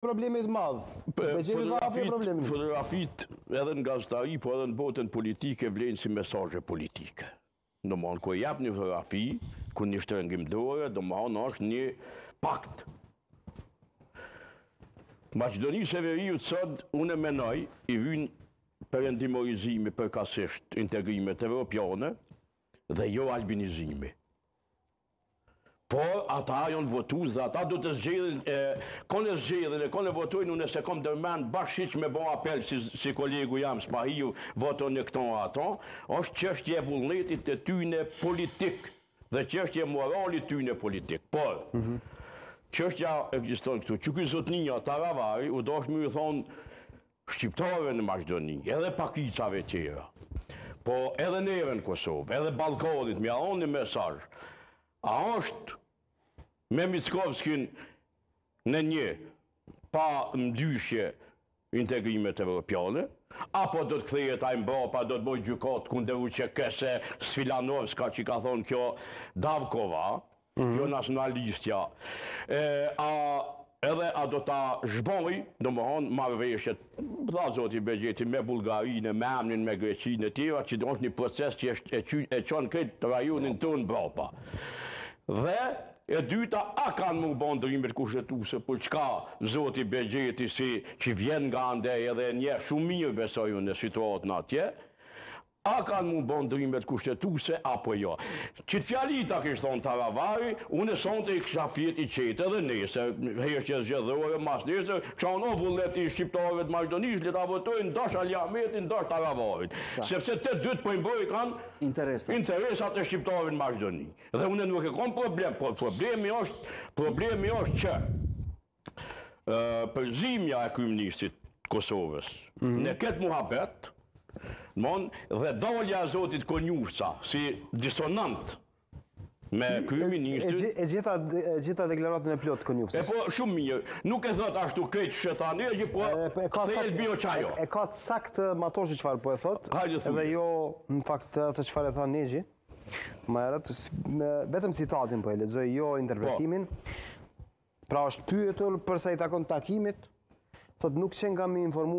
Problemi është i madh. Fotografitë, fotografitë edhe në gazetari, po edhe në botën politike vlejnë si mesazhe politike. Domethënë, kur jap një fotografi, kur një shtrëngim dore, domethënë, është një pakt. Maqedonisë së Veriut sot, unë e menoj, i vynë perëndimorizimi përkatësisht integrimet evropiane dhe jo albinizimi. Po, ata janë votues dhe ata do të zgjedhin, kon e zgjedhin e kon e votojnë unë s'e kom ndërmend bash hiç me bo apel si si kolegu jem Spahiu votoni këto ato, është çështje e vullnetit të tyne politik dhe çështje e moralit tyne politik. Por, mhm. çështja ekziston këtu. Që ky zotnia Taravari u dasht me i thonë Shqiptarëve në Maqedoni, edhe pakicave tjera, po edhe neve në Kosovë, edhe Ballkanit, m'ia dhonë një mesazh. A është me Mickovskin në një pamëdyshje integrimet evropiane, apo do të kthehet ai mbrapa do të bëjë gjykatë kundër UÇK-së, Siljanovska që i ka thonë kjo Davkova, Mhm. Kjo nacionalistja. E, a edhe a do ta zhboj, domethonë, marrëveshjet, tha zoti Bexheti, me Bullgarinë, me emnin, me Greqinë, e tjera, që do jetë një proces që e, e çon krejt rajonin tonë mbrapa. Dhe, e dyta, a kanë m'u bo ndrrimet kushtetuse, për çka zoti Bexheti, siç që vjen nga andej edhe e njeh shumë mirë besoj unë situatën atje, A kanë m'u bo ndrrimet kushtetuse apo jo? Qit fjali ta kish thonë Taravari, une sonte kisha fjet i qetë edhe nesër, heshtje zgjedhore mas nesër, kisha thonë o vullnet i shqiptarëve të Maqedonisë le ta votojnë n'dashin Ali Ahmetin n'dashin Taravarin, sepse te dytë po i mbrojkan interesat e shqiptarëve në Maqedoni. Dhe une nuk e kom problem, por problemi është, problemi është që Përzimja e kryeministrit të Kosovës mhm. në këtë muhabet, mon dhe dalja e zotit Konjufca si disonant me kryeministrin. E gjeta, e gjeta deklaratën e plotë të Konjufcës. E po shumë mirë. Nuk e thotë ashtu krejt qysh e thani, e po e ka sakt bio çajo. E ka sakt Matoshi çfarë po e thotë. Dhe jo në fakt atë çfarë e tha Nexhi. Më vetëm citatin po e lexoj, jo interpretimin. Po. Pra është pyetur përsa i takon takimit, thotë nuk kam qenë i informuar